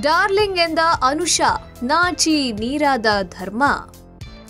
Darling ಎಂದ ಅನುಷಾ ನಾಚಿ ನೀರಾದ ಧರ್ಮ.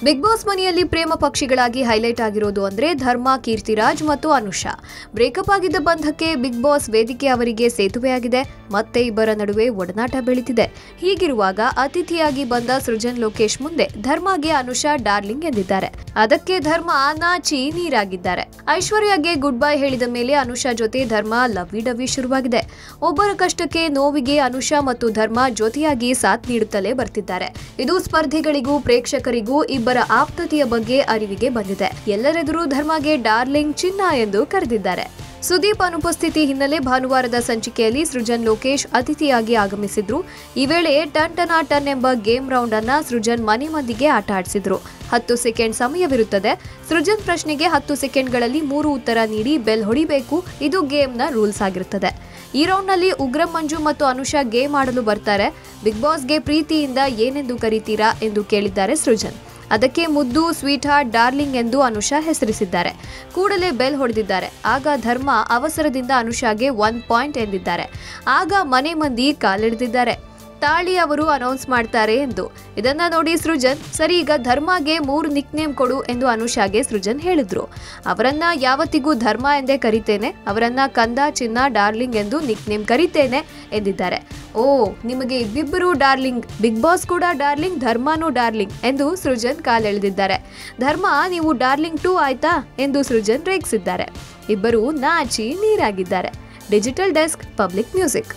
Big boss ಮನೆಯಲ್ಲಿ ಪ್ರೇಮ ಪಕ್ಷಿಗಳಾಗಿ ಹೈಲೈಟ್ ಆಗಿರೋದು ಅಂದ್ರೆ ಧರ್ಮ, ಕೀರ್ತಿರಾಜ್ ಮತ್ತು ಅನುಷಾ. ಬ್ರೇಕಪ್ ಆಗಿದ್ದ ಬಂಧಕ್ಕೆ ಬಿಗ್ ಬಾಸ್ ವೇದಿಕೆ ಅವರಿಗೆ ಸೇತುವೆಯಾಗಿದೆ. ಮತ್ತೆ ಇಬ್ಬರ ನಡುವೆ ಒಡನಾಟ ಬೆಳೀತಿದೆ. ಹೀಗಿರುವಾಗ ಅತಿಥಿಯಾಗಿ ಬಂದ ಸೃಜನ್ ಲೋಕೇಶ್ ಮುಂದೆ ಧರ್ಮಗೆ ಅನುಷಾ ಡಾರ್ಲಿಂಗ್ ಎಂದಿದ್ದಾರೆ. ಅದಕ್ಕೆ ಧರ್ಮ ನಾಚಿ ನೀರಾಗಿದ್ದಾರೆ ಐಶ್ವರ್ಯಗೆ ಗುಡ್ ಬೈ ಹೇಳಿದ ಮೇಲೆ ಅನುಷಾ ಜೊತೆ ಧರ್ಮ ಲವ್ವಿ ಡವಿ ಶುರುವಾಗಿದೆ. ಒಬ್ಬರ ಕಷ್ಟಕ್ಕೆ ನೋವಿಗೆ ಅನುಷಾ ಮತ್ತು ಧರ್ಮ ಜೊತೆಯಾಗಿ ಸಾಥ್ ನೀಡುತ್ತಲೇ ಬರ್ತಿದ್ದಾರೆ. ಇದು ಸ್ಪರ್ಧಿಗಳಿಗೂ ಪ್ರೇಕ್ಷಕರಿಗೂ ಆಪ್ತತೆಯ ಬಗ್ಗೆ ಅರಿವಿಗೆ ಬಂದಿದೆ. ಎಲ್ಲರೆದುರು ಧರ್ಮಗೆ ಡಾರ್ಲಿಂಗ್ ಚಿನ್ನ ಎಂದು ಕರೆದಿದ್ದಾರೆ. ಸುದೀಪ್ ಅನುಪಸ್ಥಿತಿ ಹಿನ್ನೆಲೆ ಭಾನುವಾರದ ಸಂಚಿಕೆಯಲ್ಲಿ ಸೃಜನ್ ಲೋಕೇಶ್ ಅತಿಥಿಯಾಗಿ ಆಗಮಿಸಿದ್ರು. ಈ ವೇಳೆ ಟನ್ ಟನಾ ಟನ್ ಎಂಬ ಗೇಮ್ ರೌಂಡ್ ಅನ್ನ ಸೃಜನ್ ಮನೆ ಮಂದಿಗೆ ಆಟ ಆಡಿಸಿದ್ರು. ಹತ್ತು ಸೆಕೆಂಡ್ ಸಮಯವಿರುತ್ತದೆ. ಸೃಜನ್ ಪ್ರಶ್ನೆಗೆ ಹತ್ತು ಸೆಕೆಂಡ್ಗಳಲ್ಲಿ ಮೂರು ಉತ್ತರ ನೀಡಿ ಬೆಲ್ ಹೊಡಿಬೇಕು. ಇದು ಗೇಮ್ನ ರೂಲ್ಸ್ ಆಗಿರುತ್ತದೆ. ಈ ರೌಂಡ್ನಲ್ಲಿ ಉಗ್ರ ಮಂಜು ಮತ್ತು ಅನುಷಾ ಗೇಮ್ ಆಡಲು ಬರ್ತಾರೆ. ಬಿಗ್ ಬಾಸ್ಗೆ ಪ್ರೀತಿಯಿಂದ ಏನೆಂದು ಕರೀತೀರಾ ಎಂದು ಕೇಳಿದ್ದಾರೆ ಸೃಜನ್. ಅದಕ್ಕೆ ಮುದ್ದು ಸ್ವೀಟ್ ಹಾರ್ಟ್ ಡಾರ್ಲಿಂಗ್ ಎಂದು ಅನುಷಾ ಹೆಸರಿಸಿದ್ದಾರೆ. ಕೂಡಲೇ ಬೆಲ್ ಹೊಡೆದಿದ್ದಾರೆ. ಆಗ ಧರ್ಮ ಅವಸರದಿಂದ ಅನುಷಾಗೆ ಒನ್ ಪಾಯಿಂಟ್ ಎಂದಿದ್ದಾರೆ. ಆಗ ಮನೆ ಮಂದಿ ಕಾಲೆಳೆದಿದ್ದಾರೆ. ತಾಳಿ ಅವರು ಅನೌನ್ಸ್ ಮಾಡ್ತಾರೆ ಎಂದು. ಇದನ್ನ ನೋಡಿ ಸೃಜನ್, ಸರಿ ಈಗ ಧರ್ಮಗೆ ಮೂರು ನಿಕ್ ನೇಮ್ ಕೊಡು ಎಂದು ಅನುಷಾಗೆ ಸೃಜನ್ ಹೇಳಿದ್ರು. ಅವರನ್ನ ಯಾವತ್ತಿಗೂ ಧರ್ಮ ಎಂದೇ ಕರಿತೇನೆ, ಅವರನ್ನ ಕಂದ, ಚಿನ್ನ, ಡಾರ್ಲಿಂಗ್ ಎಂದು ನಿಕ್ ನೇಮ್ ಕರಿತೇನೆ ಎಂದಿದ್ದಾರೆ. ಓ, ನಿಮಗೆ ಇಬ್ಬಿಬ್ಬರು ಡಾರ್ಲಿಂಗ್, ಬಿಗ್ ಬಾಸ್ ಕೂಡ ಡಾರ್ಲಿಂಗ್, ಧರ್ಮನೂ ಡಾರ್ಲಿಂಗ್ ಎಂದು ಸೃಜನ್ ಕಾಲೆಳೆದಿದ್ದಾರೆ. ಧರ್ಮ, ನೀವು ಡಾರ್ಲಿಂಗ್ ಟೂ ಆಯ್ತಾ ಎಂದು ಸೃಜನ್ ರೇಗಿಸಿದ್ದಾರೆ. ಇಬ್ಬರು ನಾಚಿ ನೀರಾಗಿದ್ದಾರೆ. Digital desk, public music.